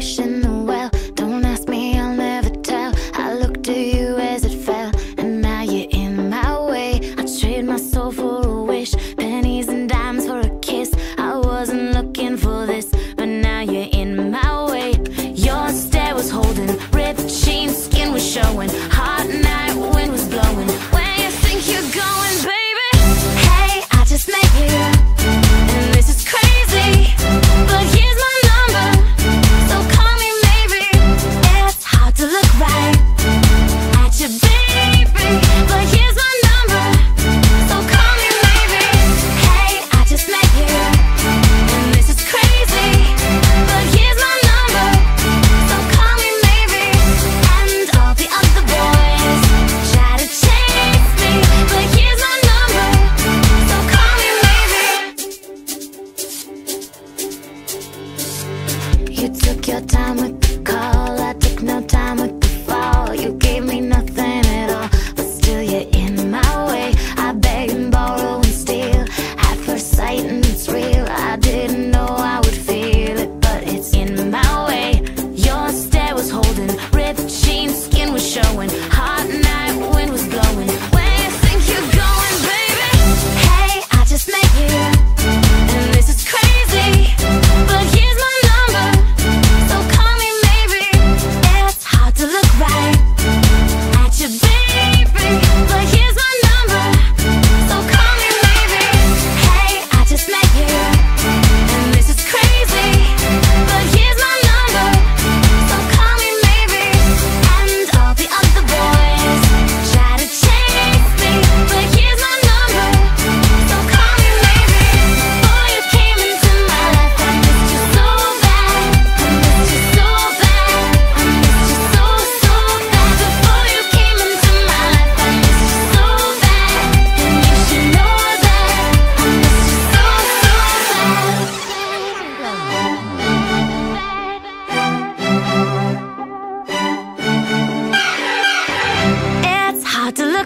为什么？You took your time with me.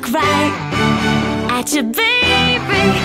look right at your baby.